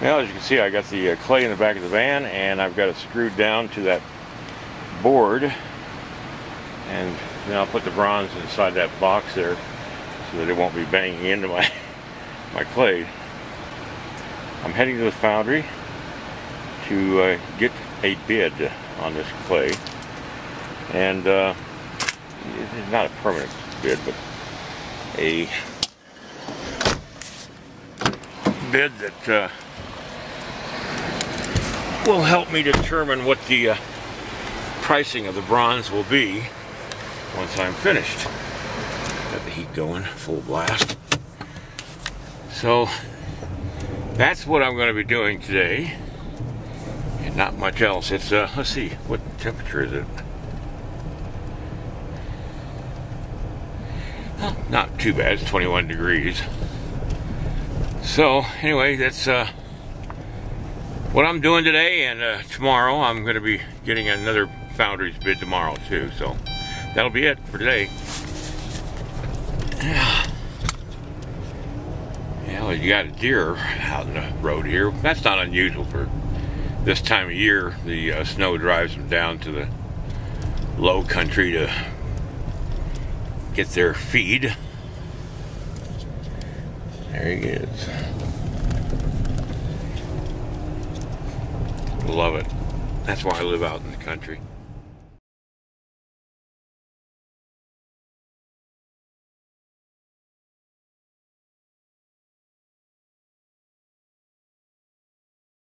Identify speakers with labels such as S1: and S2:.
S1: Well, as you can see, I got the uh, clay in the back of the van, and I've got it screwed down to that board. And then I'll put the bronze inside that box there so that it won't be banging into my, my clay. I'm heading to the foundry to uh, get a bid on this clay. And uh, it's not a permanent bid, but a bid that uh, will help me determine what the uh, pricing of the bronze will be once I'm finished. Got the heat going, full blast. So that's what I'm going to be doing today. And not much else. It's, uh, let's see, what temperature is it? Not too bad, it's 21 degrees. So, anyway, that's, uh, what I'm doing today, and uh, tomorrow I'm going to be getting another Foundry's bid tomorrow too. So that'll be it for today. Yeah, well, you got a deer out in the road here. That's not unusual for this time of year. The uh, snow drives them down to the low country to get their feed. There he is. Love it. That's why I live out in the country.